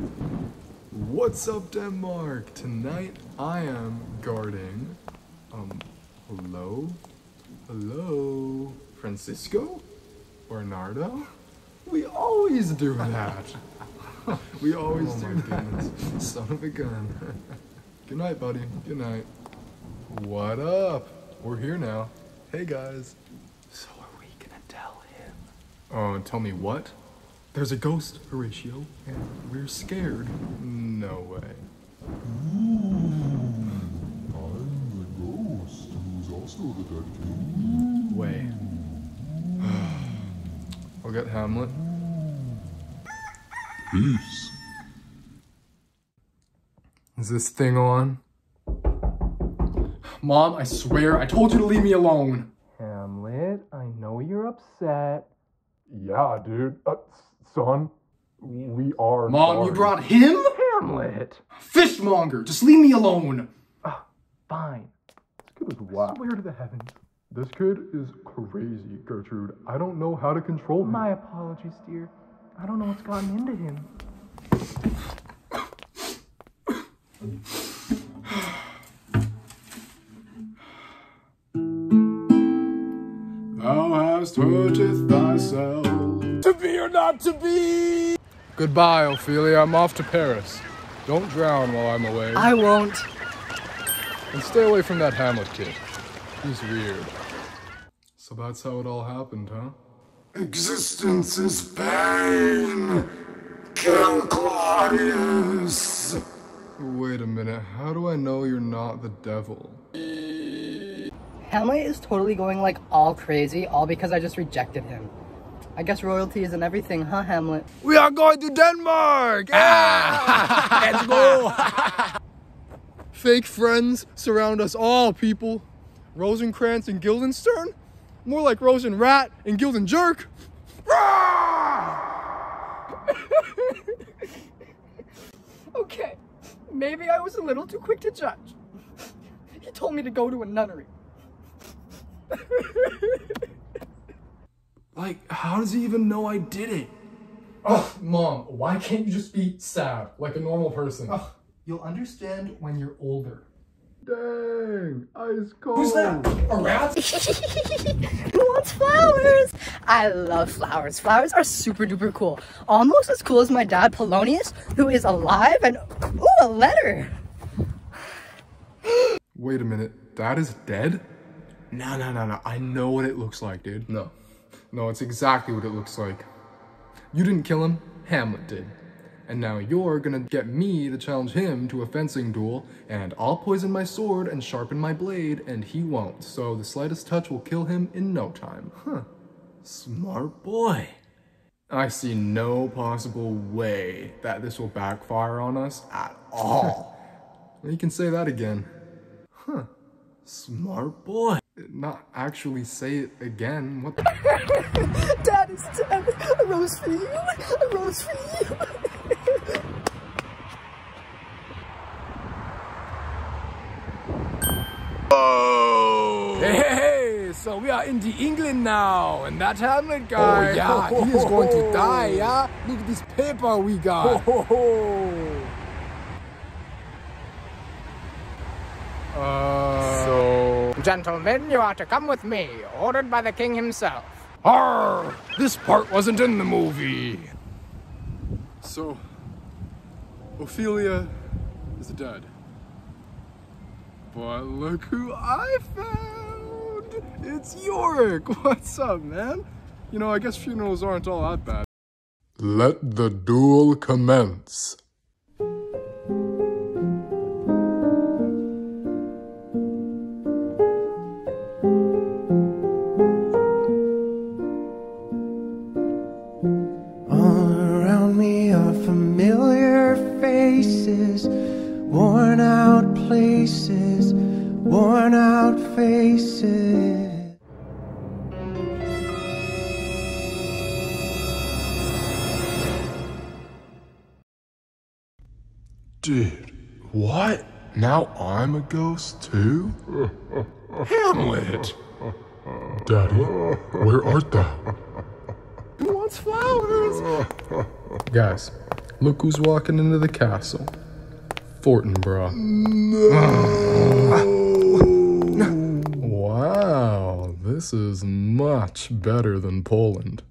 What's up, Denmark? Tonight I am guarding. Um, hello? Hello? Francisco? Bernardo? We always do that. we always oh do that. Son of a gun. Good night, buddy. Good night. What up? We're here now. Hey, guys. So are we gonna tell him? Oh, uh, tell me what? There's a ghost, Horatio, and we're scared. No way. Ooh, I'm the ghost who's also the dead king. Way. I'll get Hamlet. Peace. Is this thing on? Mom, I swear, I told you to leave me alone. Hamlet, I know you're upset. Yeah, dude. Uh, son, we are. Mom, sorry. you brought him? Hamlet. Fishmonger, just leave me alone. Uh, fine. This kid is wild. I swear to the heavens. This kid is crazy, Gertrude. I don't know how to control him. My apologies, dear. I don't know what's gotten into him. Thou hast purchased thyself to be or not to be. Goodbye, Ophelia. I'm off to Paris. Don't drown while I'm away. I won't. And stay away from that Hamlet kid. He's weird. So that's how it all happened, huh? Existence is pain. Kill Claudius. Wait a minute. How do I know you're not the devil? Hamlet is totally going like all crazy, all because I just rejected him. I guess royalty isn't everything, huh, Hamlet? We are going to Denmark! Ah! Let's go! Fake friends surround us all, people. Rosencrantz and Guildenstern? More like Rosenrat and Gilden Jerk. okay, maybe I was a little too quick to judge. He told me to go to a nunnery. like, how does he even know I did it? Oh, mom, why can't you just be sad like a normal person? Oh, you'll understand when you're older. Dang, ice cold. Who's that? A rat? Who wants flowers? I love flowers. Flowers are super duper cool. Almost as cool as my dad, Polonius, who is alive and, ooh, a letter. Wait a minute, dad is dead? No, no, no, no. I know what it looks like, dude. No. No, it's exactly what it looks like. You didn't kill him, Hamlet did. And now you're gonna get me to challenge him to a fencing duel, and I'll poison my sword and sharpen my blade, and he won't. So the slightest touch will kill him in no time. Huh. Smart boy. I see no possible way that this will backfire on us at all. you can say that again. Huh. Smart boy not actually say it again. What the? Dad is dead. A rose for you. A rose for you. oh. Hey, hey, hey, so we are in the England now, and that Hamlet guy, oh, yeah, he is going to die, yeah? Look at this paper we got. Uh, so... Gentlemen, you are to come with me, ordered by the king himself. Arr! This part wasn't in the movie. So, Ophelia is dead. But look who I found! It's Yorick! What's up, man? You know, I guess funerals aren't all that bad. Let the duel commence. Places, worn out faces. Dude, what? Now I'm a ghost too? Hamlet! Daddy, where art thou? Who wants flowers? Guys, Look who's walking into the castle. Fortinbras. Wow, this is much better than Poland.